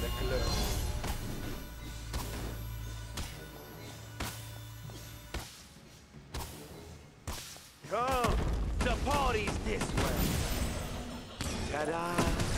the glow. Come! The party's this way! Ta-da!